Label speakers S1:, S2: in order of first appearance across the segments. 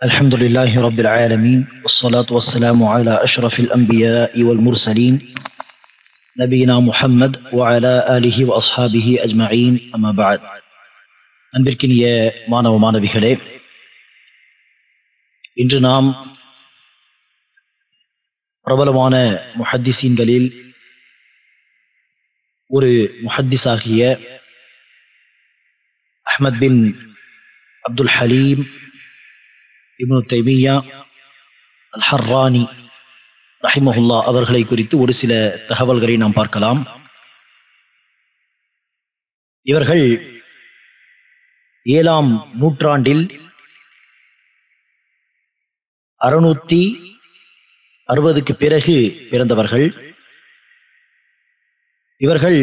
S1: الحمد لله رب العالمين والصلاة والسلام على أشرف الأنبياء والمرسلين نبينا محمد وعلى آله وأصحابه أجمعين أما بعد அன்பிற்கினிய மாணவ மாணவிகளே இன்று நாம் பிரபலமான முஹத்திசீன்களில் ஒரு முஹத்திஸாகிய அஹ்மத் பின் அப்துல் ஹலீம் இப்னு தைமியா அல் ஹர்ரானி ரஹிமஹுல்லா அவர்களை குறித்து ஒரு சில தகவல்களை நாம் பார்க்கலாம். இவர்கள் ஏழாம் நூற்றாண்டில் அறுநூத்தி அறுபதுக்கு பிறகு பிறந்தவர்கள். இவர்கள்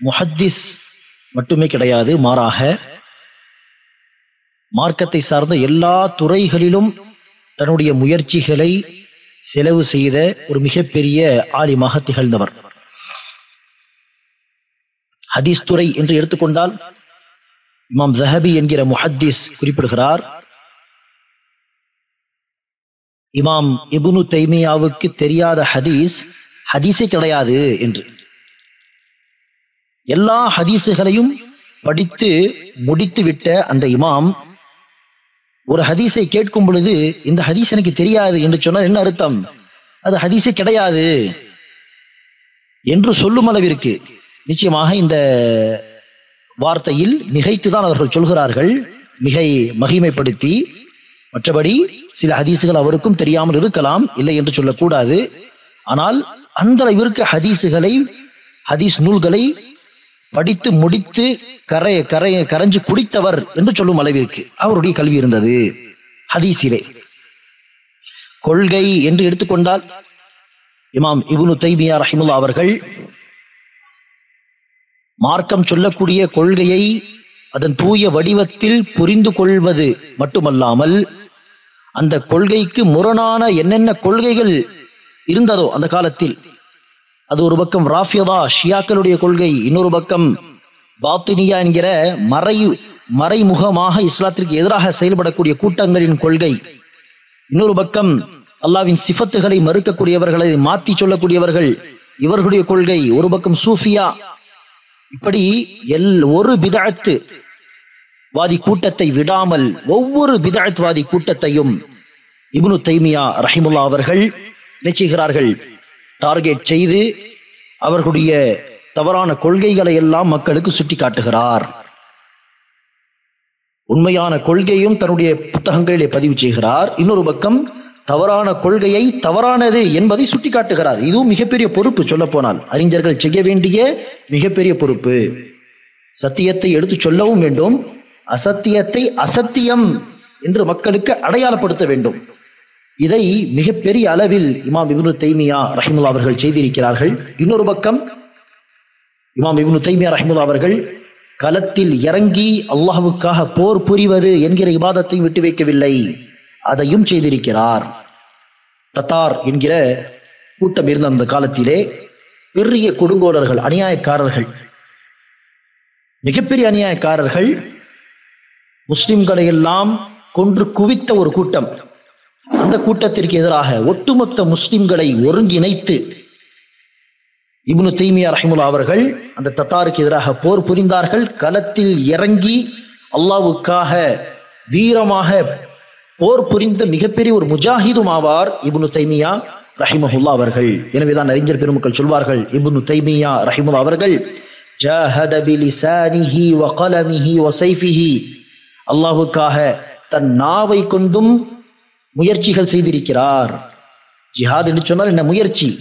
S1: முஹத்திஸ் மட்டுமே கிடையாது மாறாக மார்க்கத்தை சார்ந்த எல்லா துறைகளிலும் தன்னுடைய முயற்சிகளை செலவு செய்த ஒரு மிகப்பெரிய ஆலிமாக திகழ்ந்தவர். ஹதீஸ் துறை என்று எடுத்துக்கொண்டால் இமாம் ஜஹபி என்கிற முஹத்தீஸ் குறிப்பிடுகிறார் இமாம் இபுனு தைமியாவுக்கு தெரியாத ஹதீஸ் ஹதீஸே கிடையாது என்று. எல்லா ஹதீஸுகளையும் படித்து முடித்து விட்ட அந்த இமாம் ஒரு ஹதீஸை கேட்கும் பொழுது இந்த ஹதீஸ் எனக்கு தெரியாது என்று சொன்னால் என்ன அர்த்தம்? அது ஹதீஸே கிடையாது என்று சொல்லும் அளவிற்கு நிச்சயமாக இந்த வார்த்தையில் மிகைத்துதான் அவர்கள் சொல்கிறார்கள். மிகை மகிமைப்படுத்தி மற்றபடி சில ஹதீசுகள் அவருக்கும் தெரியாமல் இருக்கலாம் இல்லை என்று சொல்லக்கூடாது. ஆனால் அந்த அளவிற்கு ஹதீசுகளை ஹதீஸ் நூல்களை படித்து முடித்து கரைய கரைய கரைஞ்சு குடித்தவர் என்று சொல்லும் அளவிற்கு அவருடைய கல்வி இருந்தது. ஹதீஸிலே. கொள்கை என்று எடுத்துக்கொண்டால் இமாம் இபுனு தைமியா ரஹிமுல்லா அவர்கள் மார்க்கம் சொல்லக்கூடிய கொள்கையை அதன் தூய வடிவத்தில் புரிந்து கொள்வது மட்டுமல்லாமல் அந்த கொள்கைக்கு முரணான என்னென்ன கொள்கைகள் இருந்ததோ அந்த காலத்தில் அது ஒரு பக்கம் ராஃபியதா ஷியாக்களுடைய கொள்கை இன்னொரு பக்கம் பாத்தினியா என்கிற மறை மறைமுகமாக இஸ்லாத்திற்கு எதிராக செயல்படக்கூடிய கூட்டங்களின் கொள்கை. இன்னொரு பக்கம் அல்லாவின் சிஃபத்துகளை மறுக்கக்கூடியவர்களை மாத்தி சொல்லக்கூடியவர்கள் இவர்களுடைய கொள்கை. ஒரு பக்கம் சூஃபியா இப்படி எல் ஒரு பிதாத்து வாதி கூட்டத்தை விடாமல் ஒவ்வொரு பிதாத் வாதி கூட்டத்தையும் இபுனு தைமியா ரஹிமுல்லா அவர்கள் நிச்சயிக்கிறார்கள் டார்கெட் செய்து அவர்களுடைய தவறான கொள்கைகளை எல்லாம் மக்களுக்கு சுட்டி காட்டுகிறார் உண்மையான கொள்கையும் தன்னுடைய புத்தகங்களிலே பதிவு செய்கிறார். இன்னொரு பக்கம் தவறான கொள்கையை தவறானது என்பதை சுட்டி காட்டுகிறார் இதுவும் மிகப்பெரிய பொறுப்பு சொல்ல போனால் அறிஞர்கள் செய்ய வேண்டிய மிகப்பெரிய பொறுப்பு. சத்தியத்தை எடுத்து சொல்லவும் வேண்டும். அசத்தியத்தை அசத்தியம் என்று மக்களுக்கு அடையாளப்படுத்த வேண்டும். இதை மிகப்பெரிய அளவில் இமாம் இபுனு தைமியா ரஹிமுல்லா அவர்கள் செய்திருக்கிறார்கள். இன்னொரு பக்கம் இமாம் இபுனு தைமியா ரஹிமுல்லா அவர்கள் களத்தில் இறங்கி அல்லாஹுக்காக போர் புரிவது என்கிற இபாதத்தை விட்டு வைக்கவில்லை. அதையும் செய்திருக்கிறார். தத்தார் என்கிற கூட்டம் இருந்த அந்த காலத்திலே பெரிய கொடுங்கோலர்கள் அநியாயக்காரர்கள் மிகப்பெரிய அநியாயக்காரர்கள் முஸ்லிம்களை எல்லாம் கொன்று குவித்த ஒரு கூட்டம். அந்த கூட்டத்திற்கு எதிராக ஒட்டுமொத்த முஸ்லிம்களை ஒருங்கிணைத்து இப்னு தீமியா ரஹிமுல்லா அவர்கள் அந்த தத்தாருக்கு எதிராக போர் புரிந்தார்கள். களத்தில் இறங்கி அல்லாவுக்காக வீரமாக போர் புரிந்த மிகப்பெரிய ஒரு முஜாஹிதும் ஆவார் இப்னு தைமியா ரஹிமஹுல்லா அவர்கள். எனவேதான் அறிஞர் பெருமக்கள் சொல்வார்கள் இப்னு தைமியா ரஹிமுல்லா அவர்கள் ஜஹத பிலிசானிஹி வ கலமிஹி வ சைஃபிஹி. தன் நாவை கொண்டும் முயற்சிகள் செய்திருக்கிறார். ஜிஹாத் என்று சொன்னால் என்ன? முயற்சி.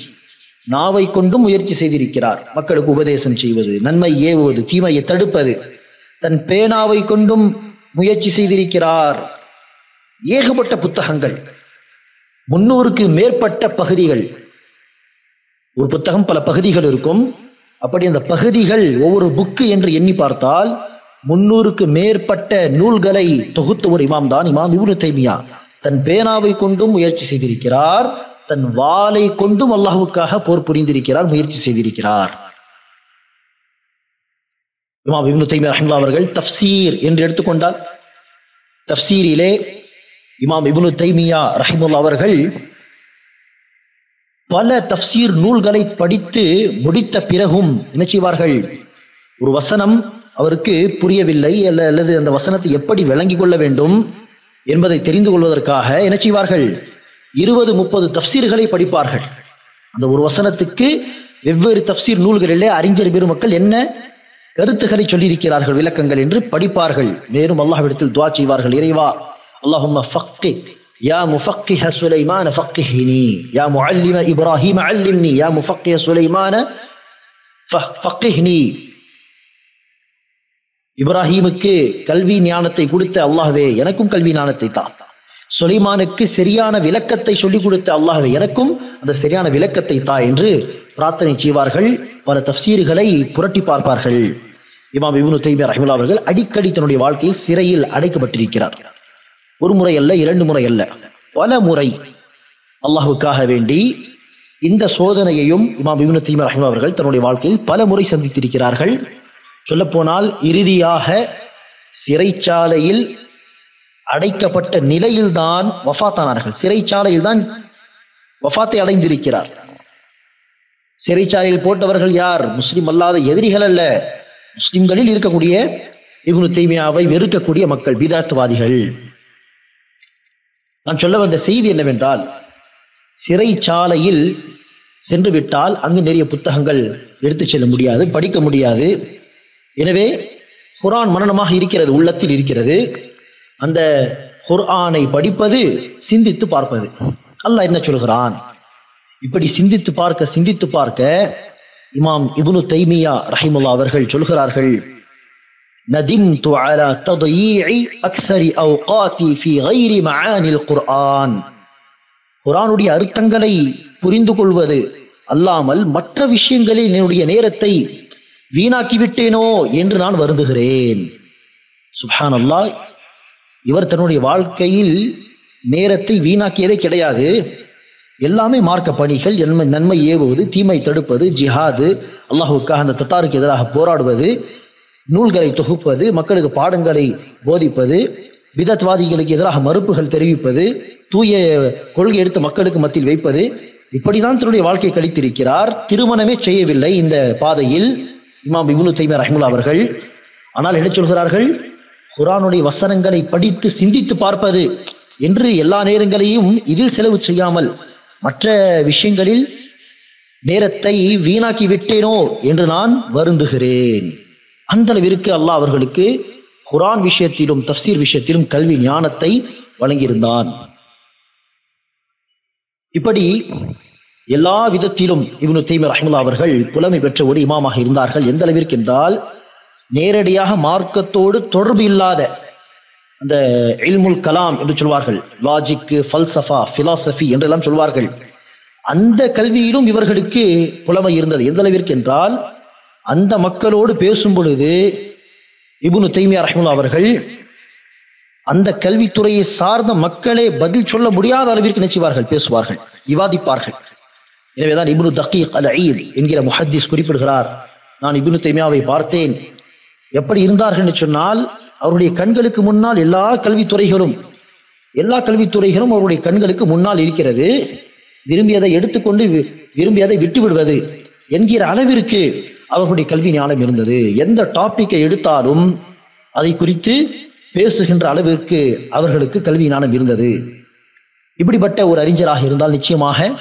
S1: நாவை கொண்டும் முயற்சி செய்திருக்கிறார். மக்களுக்கு உபதேசம் செய்வது நன்மை ஏவுவது தீமையை தடுப்பது. தன் பேனாவை கொண்டும் முயற்சி செய்திருக்கிறார். ஏகப்பட்ட புத்தகங்கள். முன்னூறுக்கு மேற்பட்ட பகுதிகள். ஒரு புத்தகம் பல பகுதிகள் இருக்கும். அப்படி அந்த பகுதிகள் ஒவ்வொரு புக்கு என்று எண்ணி பார்த்தால் முன்னூறுக்கு மேற்பட்ட நூல்களை தொகுத்த ஒரு இமாம் தான் இமாம் இப்னு தைமியா. தன் பேனாவை கொண்டும் முயற்சி செய்திருக்கிறார். தன் வாளை கொண்டும் அல்லாஹுக்காக போர் புரிந்திருக்கிறார் முயற்சி செய்திருக்கிறார். இமாம் இப்னு தைமி ரஹிமுல்லா அவர்கள் தப்சீர் என்று எடுத்துக்கொண்டால் தப்சீரிலே இமாம் இப்னு தைமியா ரஹிமுல்லா அவர்கள் பல தப்சீர் நூல்களை படித்து முடித்த பிறகும் என்ன செய்வார்கள்? ஒரு வசனம் அவருக்கு புரியவில்லை அல்ல அல்லது அந்த வசனத்தை எப்படி விளங்கி கொள்ள வேண்டும்? என்பதை தெரிந்து கொள்வதற்காக என்ன செய்வார்கள் இருபது முப்பது தஃப்சீர்களை படிப்பார்கள் அந்த ஒரு வசனத்துக்கு வெவ்வேறு தஃப்சீர் நூல்களிலே அறிஞர் பெருமக்கள் என்ன கருத்துக்களை சொல்லியிருக்கிறார்கள் விளக்கங்கள் என்று படிப்பார்கள் மேலும் அல்லாஹ்விடத்தில் துவா செய்வார்கள் இறைவா اللهم فقه يا مفقه سليمان فقهني يا معلم إبراهيم علمني يا مفقه سليمان ف- فقهني இப்ராஹீமுக்கு கல்வி ஞானத்தை கொடுத்த அல்லாஹ்வே எனக்கும் கல்வி ஞானத்தை தான் சுலைமானுக்கு சரியான விளக்கத்தை சொல்லிக் கொடுத்த அல்லாஹ்வே எனக்கும் அந்த சரியான விளக்கத்தை தா என்று பிரார்த்தனை செய்வார்கள். பல தஃசீர்களை புரட்டி பார்ப்பார்கள். இமாம் இப்னு தைமியா ரஹிமுல்லா அவர்கள் அடிக்கடி தன்னுடைய வாழ்க்கையில் சிறையில் அடைக்கப்பட்டிருக்கிறார். ஒரு முறை அல்ல இரண்டு முறை அல்ல. பல முறை அல்லாஹுக்காக வேண்டி இந்த சோதனையையும் இமாம் இப்னு தைமியா ரஹிமுல்லா அவர்கள் தன்னுடைய வாழ்க்கையில் பல முறை சந்தித்திருக்கிறார்கள். சொல்லப்போனால் இறுதியாக சிறைச்சாலையில் அடைக்கப்பட்ட நிலையில்தான் வஃபாத்தானார்கள் சிறைச்சாலையில் தான் வஃபாத்தை அடைந்திருக்கிறார். சிறைச்சாலையில் போட்டவர்கள் யார்? முஸ்லிம் அல்லாத எதிரிகள் அல்ல. முஸ்லிம்களில் இருக்கக்கூடிய இவனு தீமையாவை வெறுக்கக்கூடிய மக்கள் பிதாத்துவாதிகள். நான் சொல்ல வந்த செய்தி என்னவென்றால் சிறைச்சாலையில் சென்று விட்டால் அங்கு நிறைய புத்தகங்கள் எடுத்துச் செல்ல முடியாது படிக்க முடியாது. எனவே குர்ஆன் மரணமாக இருக்கிறது உள்ளத்தில் இருக்கிறது அந்த குர்ஆனை படிப்பது சிந்தித்து பார்ப்பது அல்லாஹ் என்ன சொல்கிறான் இப்படி சிந்தித்து பார்க்க சிந்தித்து பார்க்க இமாம் இப்னு தைமியா ரஹிமுல்லா அவர்கள் சொல்கிறார்கள் ندمت على تضييع أكثر أوقاتي في غير معاني القرآن குர்ஆனுடைய அர்த்தங்களை புரிந்து கொள்வது அல்லாமல் மற்ற விஷயங்களில் என்னுடைய நேரத்தை வீணாக்கி விட்டேனோ என்று நான் வருந்துகிறேன். சுஹான் அல்லாஹ் இவர் தன்னுடைய வாழ்க்கையில் நேரத்தை வீணாக்கியதே கிடையாது. எல்லாமே மார்க்க பணிகள் நன்மை நன்மை ஏவுவது தீமை தடுப்பது ஜிஹாது அல்லாஹுக்காக அந்த தத்தாருக்கு எதிராக போராடுவது நூல்களை தொகுப்பது மக்களுக்கு பாடங்களை போதிப்பது விதத்வாதிகளுக்கு எதிராக மறுப்புகள் தெரிவிப்பது தூய கொள்கை எடுத்து மக்களுக்கு மத்தியில் வைப்பது இப்படிதான் தன்னுடைய வாழ்க்கை கழித்திருக்கிறார். திருமணமே செய்யவில்லை இந்த பாதையில். இமாம் இபுனு தைமியா ரஹ்முல்லா அவர்கள் ஆனால் என்ன சொல்கிறார்கள்? குரானுடைய வசனங்களை படித்து சிந்தித்து பார்ப்பது என்று எல்லா நேரங்களையும் இதில் செலவு செய்யாமல் மற்ற விஷயங்களில் நேரத்தை வீணாக்கி விட்டேனோ என்று நான் வருந்துகிறேன். அந்த அளவிற்கு அல்லாஹ் அவர்களுக்கு குரான் விஷயத்திலும் தஃப்சீர் விஷயத்திலும் கல்வி ஞானத்தை வழங்கியிருந்தான். இப்படி எல்லா விதத்திலும் இவனு தைமியா ரஹ்முல்லா அவர்கள் புலமை பெற்ற ஒரு இமாமாக இருந்தார்கள். எந்த அளவிற்கு என்றால் நேரடியாக மார்க்கத்தோடு தொடர்பு இல்லாத அந்த இல்முல் கலாம் என்று சொல்வார்கள். லாஜிக்கு ஃபல்சஃபா பிலாசபி என்றெல்லாம் சொல்வார்கள். அந்த கல்வியிலும் இவர்களுக்கு புலமை இருந்தது. எந்த அளவிற்கு என்றால் அந்த மக்களோடு பேசும் பொழுது இபுனு தைமியா ரஹ்முல்லா அவர்கள் அந்த கல்வித்துறையை சார்ந்த மக்களே பதில் சொல்ல முடியாத அளவிற்கு நினைச்சுவார்கள் பேசுவார்கள் விவாதிப்பார்கள். எனவேதான் இப்னு தக்கீக் அல் ஈத் என்கிற முஹத்திஸ் குறிப்பிடுகிறார். நான் இப்னு தைமியாவை பார்த்தேன். எப்படி இருந்தார்கள் என்று சொன்னால் அவருடைய கண்களுக்கு முன்னால் எல்லா கல்வித்துறைகளும் எல்லா கல்வித்துறைகளும் அவருடைய கண்களுக்கு முன்னால் இருக்கிறது. விரும்பியதை எடுத்துக்கொண்டு வி- விரும்பியதை விட்டு விடுவது என்கிற அளவிற்கு அவர்களுடைய கல்வி ஞானம் இருந்தது. எந்த டாப்பிக்கை எடுத்தாலும் அதை குறித்து பேசுகின்ற அளவிற்கு அவர்களுக்கு கல்வி ஞானம் இருந்தது. இப்படிப்பட்ட ஒரு அறிஞராக இருந்தால் நிச்சயமாக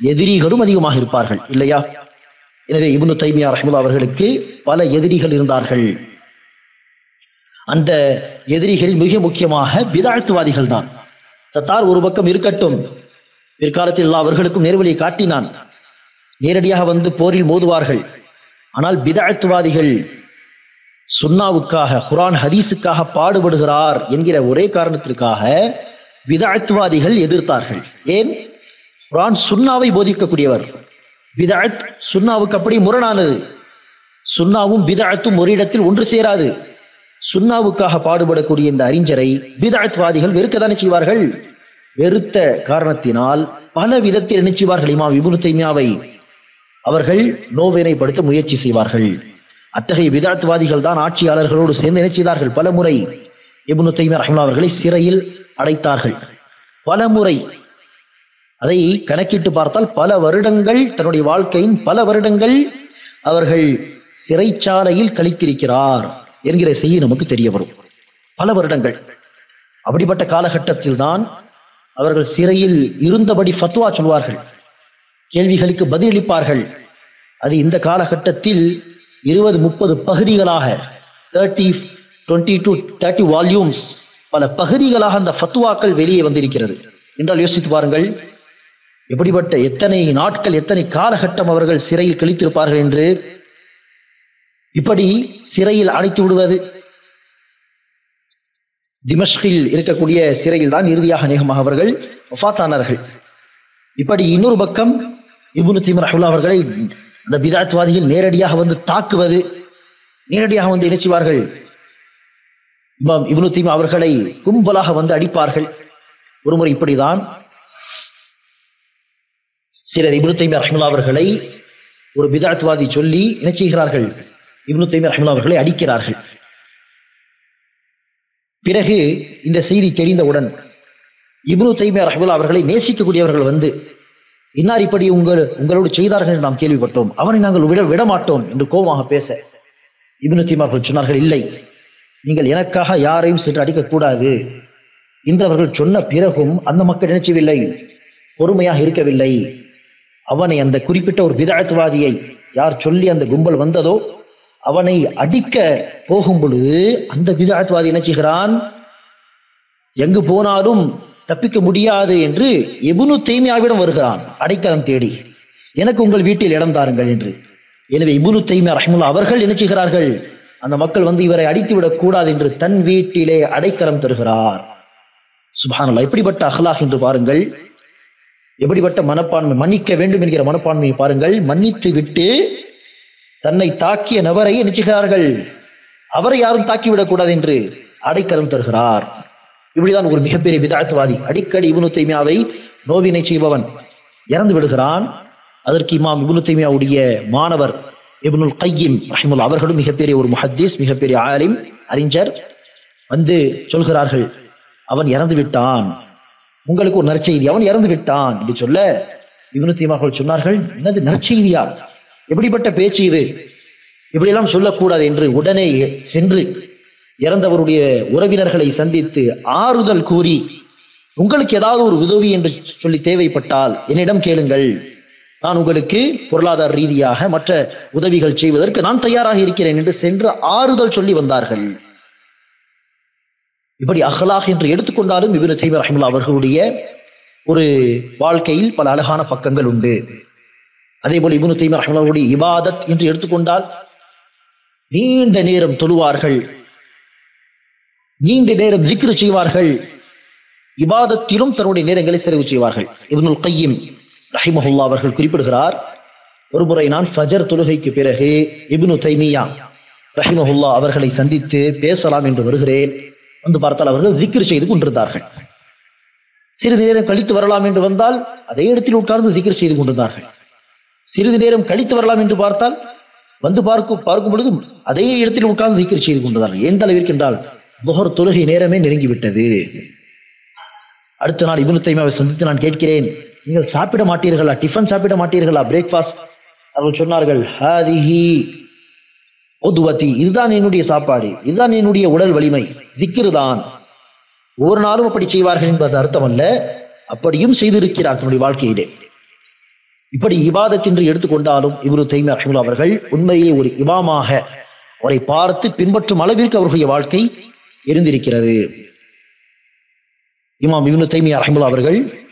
S1: எதிரிகளும் அதிகமாக இருப்பார்கள் இல்லையா? எனவே இபுனு தைமியா ரஹ்முல்லா அவர்களுக்கு பல எதிரிகள் இருந்தார்கள். அந்த எதிரிகளில் மிக முக்கியமாக பிதாழ்த்துவாதிகள் தான். தத்தார் ஒரு பக்கம் இருக்கட்டும். பிற்காலத்தில் எல்லா அவர்களுக்கும் நேர்வழியை காட்டினான். நேரடியாக வந்து போரில் மோதுவார்கள். ஆனால் பிதாழ்த்துவாதிகள் சுன்னாவுக்காக குரான் ஹதீஸுக்காக பாடுபடுகிறார் என்கிற ஒரே காரணத்திற்காக விதாழ்த்துவாதிகள் எதிர்த்தார்கள். ஏன்? குரான் சுன்னாவை போதிக்கக்கூடியவர். பிதாத் சுன்னாவுக்கு அப்படி முரணானது. சுன்னாவும் பிதாத்தும் ஒரு இடத்தில் ஒன்று சேராது. சுன்னாவுக்காக பாடுபடக்கூடிய இந்த அறிஞரை பிதாத்வாதிகள் வெறுக்கதானே செய்வார்கள்? வெறுத்த காரணத்தினால் பல விதத்தில் என்ன செய்வார்கள் இமாம் இப்னு தைமியாவை? அவர்கள் நோவினைப்படுத்த முயற்சி செய்வார்கள். அத்தகைய விதாத்வாதிகள் தான் ஆட்சியாளர்களோடு சேர்ந்து என்ன செய்தார்கள்? பல முறை தைமியா ரஹ்மா அவர்களை சிறையில் அடைத்தார்கள். பலமுறை அதை கணக்கிட்டு பார்த்தால் பல வருடங்கள் தன்னுடைய வாழ்க்கையின் பல வருடங்கள் அவர்கள் சிறைச்சாலையில் கழித்திருக்கிறார் என்கிற செய்தி நமக்கு தெரிய வரும். பல வருடங்கள். அப்படிப்பட்ட காலகட்டத்தில் தான் அவர்கள் சிறையில் இருந்தபடி ஃபத்வா சொல்வார்கள். கேள்விகளுக்கு பதிலளிப்பார்கள். அது இந்த காலகட்டத்தில் இருபது முப்பது பகுதிகளாக thirty twenty to thirty volumes பல பகுதிகளாக அந்த ஃபத்வாக்கள் வெளியே வந்திருக்கிறது. என்றால் யோசித்து பாருங்கள். எப்படிப்பட்ட எத்தனை நாட்கள் எத்தனை காலகட்டம் அவர்கள் சிறையில் கழித்திருப்பார்கள் என்று? இப்படி சிறையில் அடைத்து விடுவது திமஷ்கில் இருக்கக்கூடிய சிறையில் தான் இறுதியாக அநேகமாக அவர்கள் ஒஃபாத்தானார்கள் இப்படி இன்னொரு பக்கம் இபுனு தீமர் ரஹுல்லா அவர்களை அந்த பிதாத்வாதிகள் நேரடியாக வந்து தாக்குவது நேரடியாக வந்து இணைச்சுவார்கள். இபுனு இப்னு அவர்களை கும்பலாக வந்து அடிப்பார்கள். ஒருமுறை இப்படிதான். சிலர் இப்னு தைமியா ரஹ்முல்லா அவர்களை ஒரு பிதாத்வாதி சொல்லி என்ன செய்கிறார்கள்? இப்னு தைமியா ரஹ்முல்லா அவர்களை அடிக்கிறார்கள். பிறகு இந்த செய்தி தெரிந்தவுடன் இப்னு தைமியா ரஹ்முல்லா அவர்களை நேசிக்கக்கூடியவர்கள் வந்து இன்னார் இப்படி உங்கள் உங்களோடு செய்தார்கள் என்று நாம் கேள்விப்பட்டோம். அவனை நாங்கள் விட விட மாட்டோம் என்று கோபமாக பேச இப்னு தைமியா அவர்கள் சொன்னார்கள் இல்லை நீங்கள் எனக்காக யாரையும் சென்று அடிக்கக்கூடாது என்று அவர்கள் சொன்ன பிறகும் அந்த மக்கள் நினைச்சவில்லை பொறுமையாக இருக்கவில்லை. அவனை அந்த குறிப்பிட்ட ஒரு விதாயத்துவாதியை யார் சொல்லி அந்த கும்பல் வந்ததோ அவனை அடிக்க போகும் பொழுது அந்த விதாயத்துவாதி என்ன செய்கிறான்? எங்கு போனாலும் தப்பிக்க முடியாது என்று எபுனு தேமியாவிடம் வருகிறான் அடைக்கலம் தேடி. எனக்கு உங்கள் வீட்டில் இடம் தாருங்கள் என்று. எனவே இபுனு தைமியா ரஹ்முல்லா அவர்கள் என்ன செய்கிறார்கள்? அந்த மக்கள் வந்து இவரை அடித்து விடக் கூடாது என்று தன் வீட்டிலே அடைக்கலம் தருகிறார். சுபானல்லா எப்படிப்பட்ட அஹ்லாஹ் என்று பாருங்கள். எப்படிப்பட்ட மனப்பான்மை மன்னிக்க வேண்டும் என்கிற மனப்பான்மையை பாருங்கள். மன்னித்து விட்டு தன்னை தாக்கிய நபரை நினைச்சுகிறார்கள் அவரை யாரும் தாக்கிவிடக் கூடாது என்று அடைக்கலம் தருகிறார். இப்படிதான் ஒரு மிகப்பெரிய விதாயத்துவாதி அடிக்கடி இபுனு தைமியாவை நோவினை செய்பவன் இறந்து விடுகிறான். அதற்கு இமாம் இபுனு தைமியாவுடைய மாணவர் இபுனுல் கையீம் ரஹிமுல் அவர்களும் மிகப்பெரிய ஒரு முஹத்தீஸ் மிகப்பெரிய ஆலிம் அறிஞர் வந்து சொல்கிறார்கள் அவன் இறந்து விட்டான். உங்களுக்கு ஒரு நற்செய்தி. அவன் இறந்து விட்டான் என்று சொல்ல இப்னு தீமார்கள் சொன்னார்கள் என்னது நற்செய்தியா? எப்படிப்பட்ட பேச்சு இது? இப்படியெல்லாம் சொல்லக்கூடாது என்று உடனே சென்று இறந்தவருடைய உறவினர்களை சந்தித்து ஆறுதல் கூறி உங்களுக்கு ஏதாவது ஒரு உதவி என்று சொல்லி தேவைப்பட்டால் என்னிடம் கேளுங்கள். நான் உங்களுக்கு பொருளாதார ரீதியாக மற்ற உதவிகள் செய்வதற்கு நான் தயாராக இருக்கிறேன் என்று சென்று ஆறுதல் சொல்லி வந்தார்கள். இப்படி அஹ்லாக் என்று எடுத்துக்கொண்டாலும் இவர் தீமர் ரஹிமுல்லா அவர்களுடைய ஒரு வாழ்க்கையில் பல அழகான பக்கங்கள் உண்டு. அதே போல இபுனு தீமர் ரஹிமுல்லாவுடைய இபாதத் என்று எடுத்துக்கொண்டால் நீண்ட நேரம் தொழுவார்கள். நீண்ட நேரம் திக்ரு செய்வார்கள். இபாதத்திலும் தன்னுடைய நேரங்களை செலவு செய்வார்கள். இப்னுல் கையும் ரஹிமஹுல்லா அவர்கள் குறிப்பிடுகிறார் ஒருமுறை நான் ஃபஜர் தொழுகைக்கு பிறகு இப்னு தைமியா ரஹிமஹுல்லா அவர்களை சந்தித்து பேசலாம் என்று வருகிறேன். வந்து பார்த்தால் அவர்கள் திக்ரு செய்து கொண்டிருந்தார்கள். சிறிது நேரம் கழித்து வரலாம் என்று வந்தால் அதே இடத்தில் உட்கார்ந்து திக்ரு செய்து கொண்டிருந்தார்கள். சிறிது நேரம் கழித்து வரலாம் என்று பார்த்தால் வந்து பார்க்கும் பார்க்கும் பொழுதும் அதே இடத்தில் உட்கார்ந்து திக்ரு செய்து கொண்டிருந்தார்கள். எந்த அளவிற்கு என்றால் துஹர் தொழுகை நேரமே நெருங்கிவிட்டது. அடுத்த நாள் இப்னு தைமாவை சந்தித்து நான் கேட்கிறேன் நீங்கள் சாப்பிட மாட்டீர்களா? டிஃபன் சாப்பிட மாட்டீர்களா? பிரேக்ஃபாஸ்ட் அவர்கள் சொன்னார்கள் ஹாதிஹி ஒதுவத்தி இதுதான் என்னுடைய சாப்பாடு. இதுதான் என்னுடைய உடல் வலிமை. திக்ரு ஒவ்வொரு நாளும் அப்படி செய்வார்கள் என்பது அர்த்தம் அல்ல அப்படியும் செய்திருக்கிறார் தன்னுடைய வாழ்க்கையிலே. இப்படி இபாதத் என்று எடுத்துக்கொண்டாலும் இவரு தைமி ரஹிமுல்லா அவர்கள் உண்மையிலே ஒரு இமாமாக அவரை பார்த்து பின்பற்றும் அளவிற்கு அவர்களுடைய வாழ்க்கை இருந்திருக்கிறது. இமாம் இவனு தைமி ரஹிமுல்லா அவர்கள்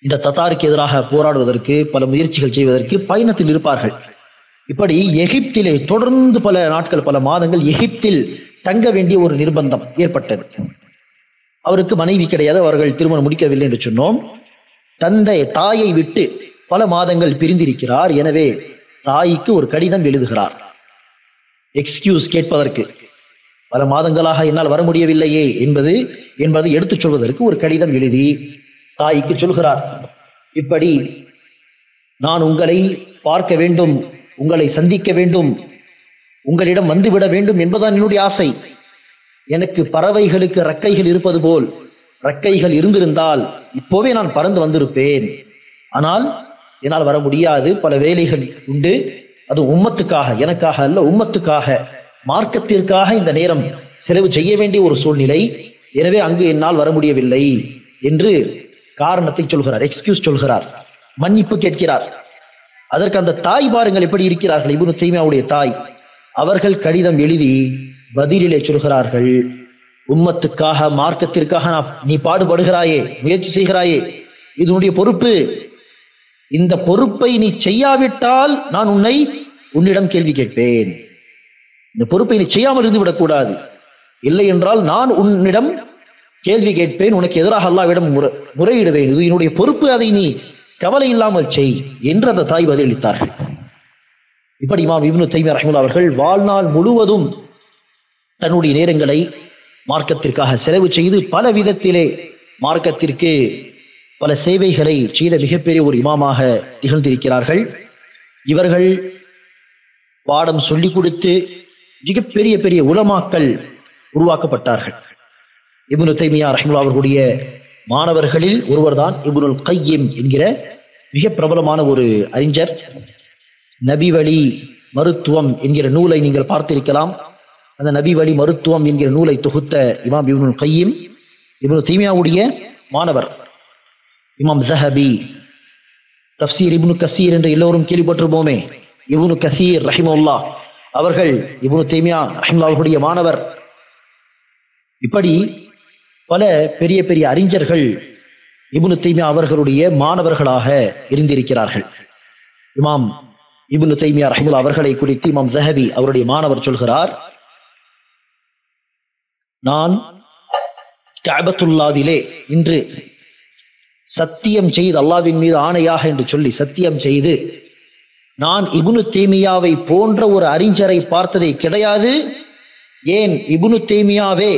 S1: இந்த தத்தாருக்கு எதிராக போராடுவதற்கு பல முயற்சிகள் செய்வதற்கு பயணத்தில் இருப்பார்கள். இப்படி எகிப்திலே தொடர்ந்து பல நாட்கள் பல மாதங்கள் எகிப்தில் தங்க வேண்டிய ஒரு நிர்பந்தம் ஏற்பட்டது. அவருக்கு மனைவி கிடையாது அவர்கள் திருமணம் முடிக்கவில்லை என்று சொன்னோம். தந்தை தாயை விட்டு பல மாதங்கள் பிரிந்திருக்கிறார். எனவே தாய்க்கு ஒரு கடிதம் எழுதுகிறார். எக்ஸ்கியூஸ் கேட்பதற்கு. பல மாதங்களாக என்னால் வர முடியவில்லையே என்பது என்பதை எடுத்துச் சொல்வதற்கு ஒரு கடிதம் எழுதி தாய்க்கு சொல்கிறார். இப்படி நான் உங்களை பார்க்க வேண்டும். உங்களை சந்திக்க வேண்டும். உங்களிடம் வந்துவிட வேண்டும் என்பதுதான் என்னுடைய ஆசை. எனக்கு பறவைகளுக்கு ரக்கைகள் இருப்பது போல் ரக்கைகள் இருந்திருந்தால் இப்போவே நான் பறந்து வந்திருப்பேன். ஆனால் என்னால் வர முடியாது. பல வேலைகள் உண்டு. அது உம்மத்துக்காக எனக்காக அல்ல உம்மத்துக்காக. மார்க்கத்திற்காக இந்த நேரம் செலவு செய்ய வேண்டிய ஒரு சூழ்நிலை. எனவே அங்கு என்னால் வர முடியவில்லை என்று காரணத்தை சொல்கிறார் எக்ஸ்கியூஸ் சொல்கிறார் மன்னிப்பு கேட்கிறார். அதற்கு அந்த தாய் பாருங்கள் எப்படி இருக்கிறார்கள். இப்னு தைமியாவுடைய தாய். அவர்கள் கடிதம் எழுதி பதிலிலே சொல்கிறார்கள். உம்மத்துக்காக மார்க்கத்திற்காக நான் நீ பாடுபடுகிறாயே முயற்சி செய்கிறாயே இதனுடைய பொறுப்பு. இந்த பொறுப்பை நீ செய்யாவிட்டால் நான் உன்னை உன்னிடம் கேள்வி கேட்பேன். இந்த பொறுப்பை நீ செய்யாமல் இருந்து விடக்கூடாது. இல்லை என்றால் நான் உன்னிடம் கேள்வி கேட்பேன். உனக்கு எதிராக அல்லாவிடம் முறை முறையிடுவேன். இது என்னுடைய பொறுப்பு அதை நீ கவலை இல்லாமல் செய் என்று அந்த தாய் பதிலளித்தார்கள். இப்படி இமாம் இப்னு தைமியா ரஹ்முல்லா அவர்கள் வாழ்நாள் முழுவதும் தன்னுடைய நேரங்களை மார்க்கத்திற்காக செலவு செய்து பல விதத்திலே மார்க்கத்திற்கு பல சேவைகளை செய்த மிகப்பெரிய ஒரு இமாமாக திகழ்ந்திருக்கிறார்கள். இவர்கள் பாடம் சொல்லிக் கொடுத்து மிகப்பெரிய பெரிய உலமாக்கள் உருவாக்கப்பட்டார்கள். இப்னு தைமியா ரஹ்முல்லா அவர்களுடைய மாணவர்களில் ஒருவர்தான் இபுனுல் கையம் என்கிற மிக பிரபலமான ஒரு அறிஞர். நபி வழி மருத்துவம் என்கிற நூலை நீங்கள் பார்த்திருக்கலாம். அந்த நபி வழி மருத்துவம் என்கிற நூலை தொகுத்த இமாம் இபுனுல் கையம் இபுனு தீமியாவுடைய மாணவர். இமாம் ஜஹபி தப்சீர் இபுனு கசீர் என்று எல்லோரும் கேள்விப்பட்டிருப்போமே. இபுனு கசீர் ரஹிமுல்லா அவர்கள் இபுனு தீமியா ரஹிமுல்லா அவர்களுடைய மாணவர். இப்படி பல பெரிய பெரிய அறிஞர்கள் இபுனு தைமியா அவர்களுடைய மாணவர்களாக இருந்திருக்கிறார்கள். இமாம் இபுனு தைமியா ரஹிமுல் அவர்களை குறித்து இமாம் ஜஹபி அவருடைய மாணவர் சொல்கிறார் நான் கபத்துல்லாவிலே இன்று சத்தியம் செய்து அல்லாவின் மீது ஆணையாக என்று சொல்லி சத்தியம் செய்து நான் இபுனு தேமியாவை போன்ற ஒரு அறிஞரை பார்த்ததே கிடையாது. ஏன் இபுனு தேமியாவே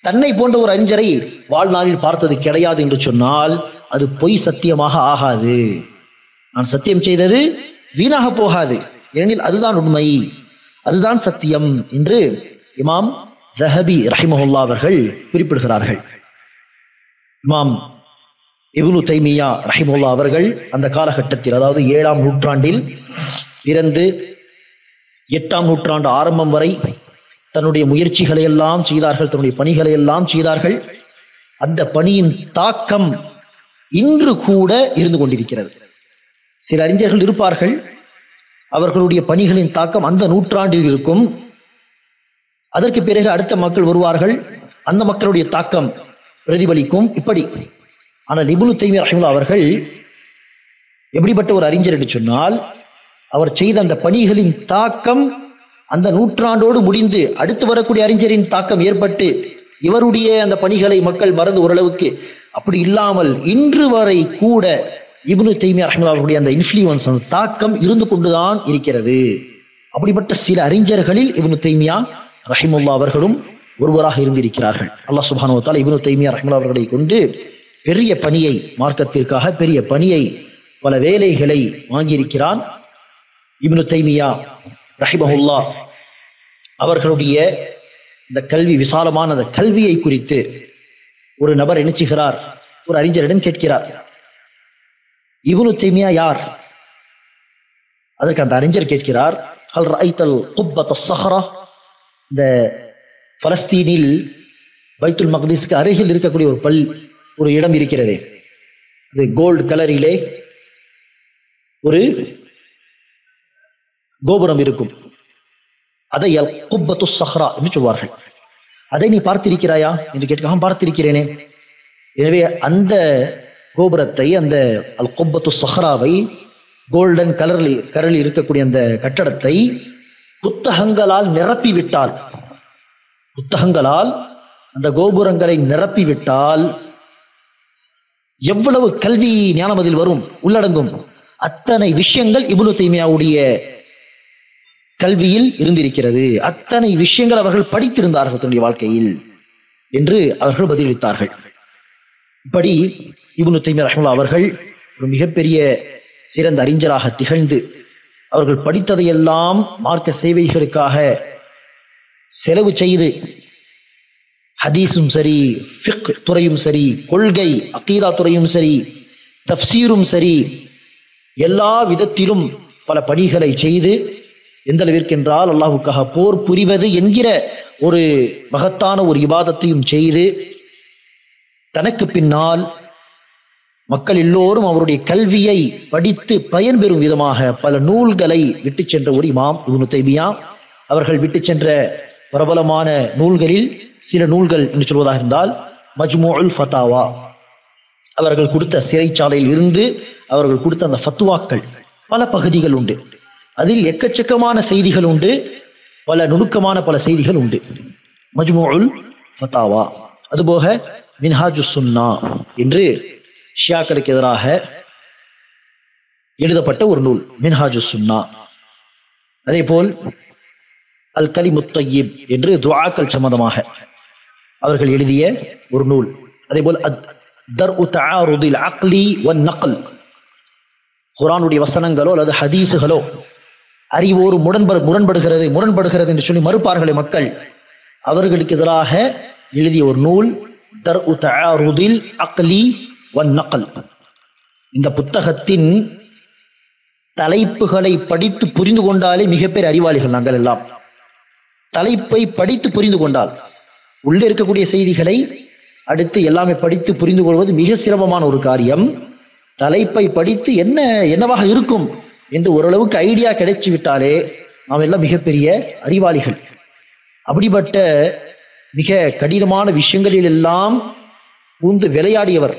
S1: தன்னை போன்ற ஒரு அறிஞரை வாழ்நாளில் பார்த்தது கிடையாது என்று சொன்னால் அது பொய் சத்தியமாக ஆகாது. நான் சத்தியம் செய்தது வீணாக போகாது. ஏனெனில் அதுதான் உண்மை. அதுதான் சத்தியம் என்று இமாம் ஜஹபி ரஹிமஹுல்லா அவர்கள் குறிப்பிடுகிறார்கள். இமாம் இப்னு தைமியா ரஹிமுல்லா அவர்கள் அந்த காலகட்டத்தில் அதாவது ஏழாம் நூற்றாண்டில் இறந்து எட்டாம் நூற்றாண்டு ஆரம்பம் வரை தன்னுடைய முயற்சிகளை எல்லாம் செய்தார்கள் தன்னுடைய பணிகளை எல்லாம் செய்தார்கள். அந்த பணியின் தாக்கம் இன்று கூட இருந்து கொண்டிருக்கிறது. சில அறிஞர்கள் இருப்பார்கள் அவர்களுடைய பணிகளின் தாக்கம் அந்த நூற்றாண்டில் இருக்கும். அதற்கு பிறகு அடுத்த மக்கள் வருவார்கள் அந்த மக்களுடைய தாக்கம் பிரதிபலிக்கும். இப்படி. ஆனால் இபுனு தைமியா ரஹிமுல்லா அவர்கள் எப்படிப்பட்ட ஒரு அறிஞர் என்று சொன்னால் அவர் செய்த அந்த பணிகளின் தாக்கம் அந்த நூற்றாண்டோடு முடிந்து அடுத்து வரக்கூடிய அறிஞரின் தாக்கம் ஏற்பட்டு இவருடைய அந்த பணிகளை மக்கள் மறந்து ஓரளவுக்கு அப்படி இல்லாமல் இன்று வரை கூட இப்னு தைமியா ரஹிமுல்லா அவர்களுடைய அந்த இன்ஃப்ளூயன்ஸ் அந்த தாக்கம் இருந்து கொண்டுதான் இருக்கிறது. அப்படிப்பட்ட சில அறிஞர்களில் இப்னு தைமியா ரஹிமுல்லா அவர்களும் ஒருவராக இருந்திருக்கிறார்கள். அல்லாஹ் சுபானுவத்தால் இப்னு தைமியா ரஹிமுல்லா அவர்களை கொண்டு பெரிய பணியை மார்க்கத்திற்காக பெரிய பணியை பல வேலைகளை வாங்கியிருக்கிறான் இப்னு தைமியா ரஹிபஹுல்லா அவர்களுடைய இந்த கல்வி விசாலமான அந்த கல்வியை குறித்து ஒரு நபர் நினைச்சுகிறார் ஒரு அறிஞரிடம் கேட்கிறார். இவனு தைமியா யார்? அதற்கு அந்த அறிஞர் கேட்கிறார் அல் ரைத்தல் குப்பத் சஹரா? இந்த பலஸ்தீனில் பைத்துல் மக்தீஸ்க்கு அருகில் இருக்கக்கூடிய ஒரு பல் ஒரு இடம் இருக்கிறது. இது கோல்டு கலரிலே ஒரு கோபுரம் இருக்கும். அதை அல் குப்பத்து சஹ்ரா என்று சொல்வார்கள். அதை நீ பார்த்திருக்கிறாயா? என்று கேட்க பார்த்திருக்கிறேனே. எனவே அந்த கோபுரத்தை அந்த அல் குப்பத்து சஹ்ராவை கோல்டன் கலரில் கரலில் இருக்கக்கூடிய அந்த கட்டடத்தை புத்தகங்களால் நிரப்பி விட்டால் புத்தகங்களால் அந்த கோபுரங்களை நிரப்பி விட்டால் எவ்வளவு கல்வி ஞானம் அதில் வரும் உள்ளடங்கும் அத்தனை விஷயங்கள் இபுனு தைமியாவுடைய கல்வியில் இருந்திருக்கிறது. அத்தனை விஷயங்கள் அவர்கள் படித்திருந்தார்கள் தன்னுடைய வாழ்க்கையில் என்று அவர்கள் பதிலளித்தார்கள். இப்படி இப்னு தைமியா ரஹ்மல்லா அவர்கள் ஒரு மிகப்பெரிய சிறந்த அறிஞராக திகழ்ந்து அவர்கள் படித்ததையெல்லாம் மார்க்க சேவைகளுக்காக செலவு செய்து ஹதீஸும் சரி ஃபிக் துறையும் சரி கொள்கை அகீதா துறையும் சரி தப்சீரும் சரி எல்லா விதத்திலும் பல பணிகளை செய்து எந்த அளவிற்கு என்றால் அல்லாஹுக்காக போர் புரிவது என்கிற ஒரு மகத்தான ஒரு இபாதத்தையும் செய்து தனக்கு பின்னால் மக்கள் எல்லோரும் அவருடைய கல்வியை படித்து பயன்பெறும் விதமாக பல நூல்களை விட்டு சென்ற ஒரு இமாம் இவனு தைமியா. அவர்கள் விட்டு சென்ற பிரபலமான நூல்களில் சில நூல்கள் என்று சொல்வதாக இருந்தால் மஜ்மோ அல் ஃபத்தாவா. அவர்கள் கொடுத்த சிறைச்சாலையில் இருந்து அவர்கள் கொடுத்த அந்த ஃபத்துவாக்கள் பல பகுதிகள் உண்டு. அதில் எக்கச்சக்கமான செய்திகள் உண்டு. பல நுணுக்கமான பல செய்திகள் உண்டு. மஜ்மூல் ஃபதாவா அதுபோக மின்ஹாஜு சுன்னா என்று ஷியாக்களுக்கு எதிராக எழுதப்பட்ட ஒரு நூல் மின்ஹாஜு சுன்னா. அதே போல் அல் கலிமுத்தய்யிப் என்று துவாக்கள் சம்மதமாக அவர்கள் எழுதிய ஒரு நூல். அதே போல் அக்லி வன் நக்கல் குரானுடைய வசனங்களோ அல்லது ஹதீஸுகளோ அறிவோடு முரண்படு முரண்படுகிறது முரண்படுகிறது என்று சொல்லி மறுப்பார்களே மக்கள். அவர்களுக்கு எதிராக எழுதிய ஒரு நூல் தர் தஆருதில் அக்லி வன் நக்கல் இந்த புத்தகத்தின் தலைப்புகளை படித்து புரிந்து கொண்டாலே மிகப்பெரிய அறிவாளிகள் நாங்கள் எல்லாம். தலைப்பை படித்து புரிந்து கொண்டால் உள்ளே இருக்கக்கூடிய செய்திகளை அடுத்து எல்லாமே படித்து புரிந்து கொள்வது மிக சிரமமான ஒரு காரியம். தலைப்பை படித்து என்ன என்னவாக இருக்கும்? என்று ஓரளவுக்கு ஐடியா கிடைச்சு விட்டாலே நாம் எல்லாம் மிகப்பெரிய அறிவாளிகள். அப்படிப்பட்ட மிக கடினமான விஷயங்களில் எல்லாம் பூந்து விளையாடியவர்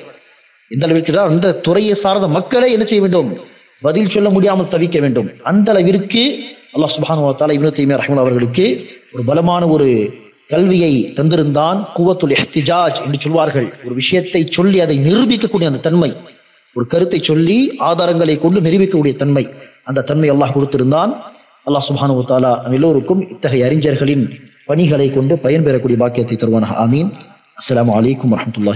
S1: எந்த அளவிற்கு அந்த துறையை சார்ந்த மக்களை என்ன செய்ய வேண்டும்? பதில் சொல்ல முடியாமல் தவிக்க வேண்டும். அந்த அளவிற்கு அல்லாஹ் சுபானு தாலா இப்னு தைமியா ரஹ்மன் அவர்களுக்கு ஒரு பலமான ஒரு கல்வியை தந்திருந்தான். குவத்துல் எஹ்திஜாஜ் என்று சொல்வார்கள். ஒரு விஷயத்தை சொல்லி அதை நிரூபிக்கக்கூடிய அந்த தன்மை. ஒரு கருத்தை சொல்லி ஆதாரங்களை கொண்டு நிரூபிக்கக்கூடிய தன்மை. அந்த தன்மை அல்லாஹ் கொடுத்திருந்தான். அல்லாஹ் சுபானு தாலா நம் எல்லோருக்கும் இத்தகைய அறிஞர்களின் பணிகளை கொண்டு பயன்பெறக்கூடிய பாக்கியத்தை தருவான ஆமீன். அஸ்லாம் வலைக்கம் வரஹ்மத்துல்லாஹி